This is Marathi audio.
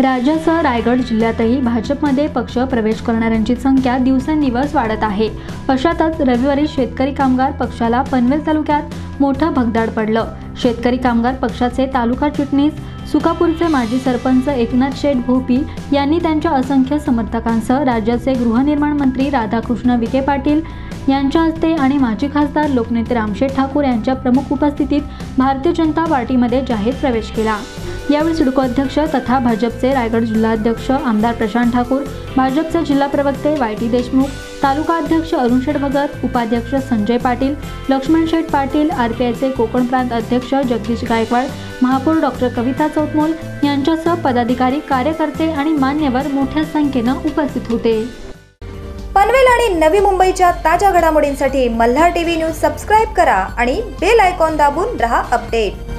राज्यासह रायगड जिल्ह्यातही भाजपमध्ये पक्ष प्रवेश करणाऱ्यांची संख्या दिवसेंदिवस वाढत आहे. अशातच रविवारी शेतकरी कामगार पक्षाला पनवेल तालुक्यात मोठं भगदाड पडलं. शेतकरी कामगार पक्षाचे तालुका चिटणीस सुकापूरचे माजी सरपंच एकनाथ शेठ भोपी यांनी त्यांच्या असंख्य समर्थकांसह राज्याचे गृहनिर्माण मंत्री राधाकृष्ण विखे पाटील यांच्या हस्ते आणि माजी खासदार लोकनेते रामशेठ ठाकूर यांच्या प्रमुख उपस्थितीत भारतीय जनता पार्टीमध्ये जाहीर प्रवेश केला. यावेळी सिडको अध्यक्ष तथा भाजपचे रायगड जिल्हाध्यक्ष आमदार प्रशांत ठाकूर भाजपचे जिल्हा प्रवक्ते वाय टी देशमुख तालुका अध्यक्ष अरुण शेठ भगत उपाध्यक्ष संजय पाटील लक्ष्मण शेठ पाटील आर पी कोकण प्रांत अध्यक्ष जगदीश गायकवाड महापौर डॉक्टर कविता चौतमोल यांच्यासह पदाधिकारी कार्यकर्ते आणि मान्यवर मोठ्या संख्येनं उपस्थित होते. पनवेल आणि नवी मुंबईच्या ताज्या घडामोडींसाठी मल्हार टीव्ही न्यूज सबस्क्राईब करा आणि बेल आयकॉन दाबून रहा अपडेट.